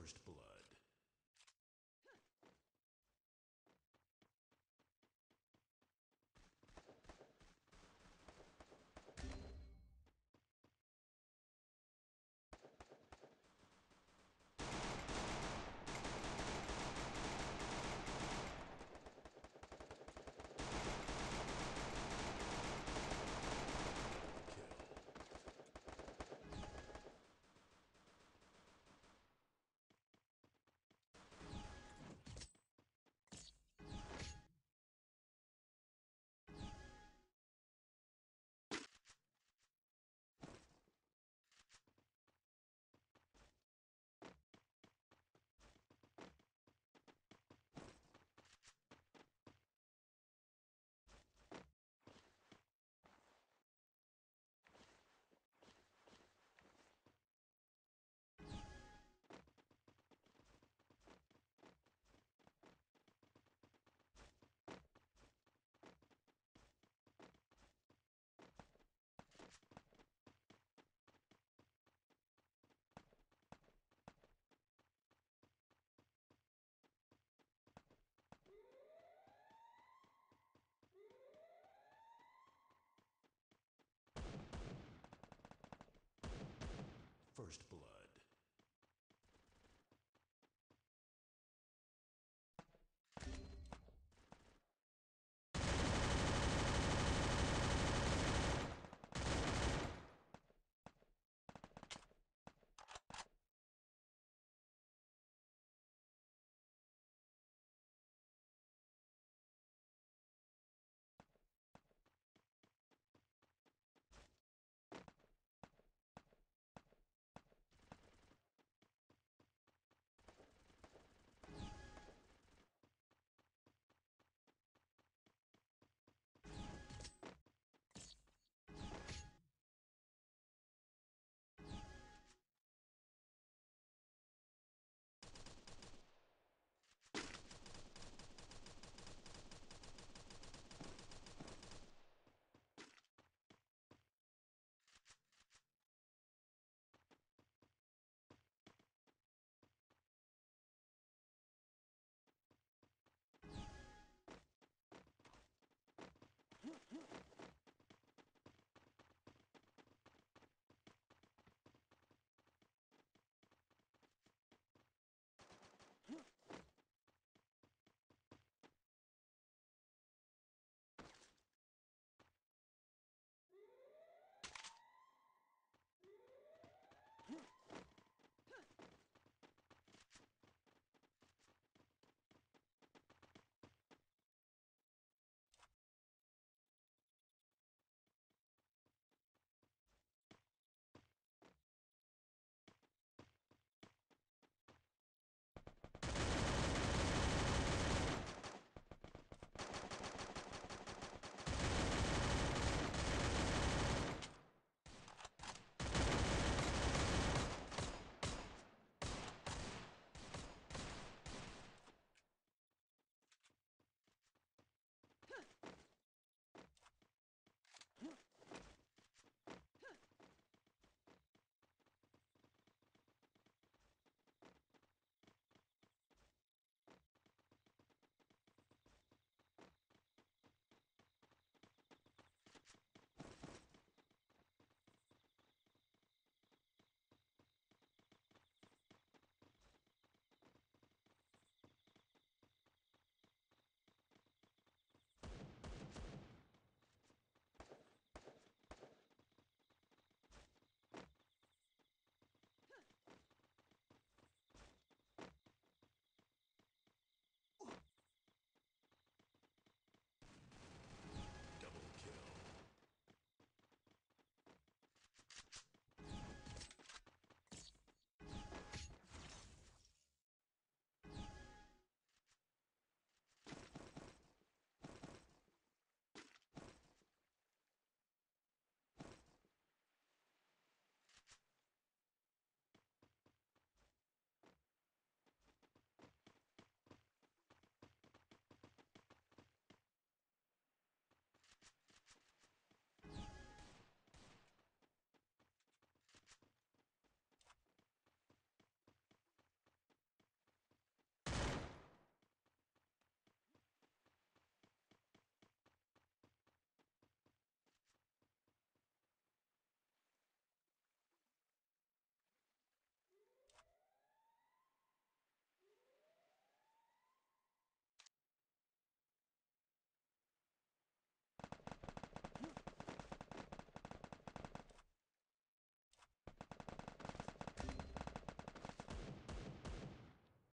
first blood. First blood.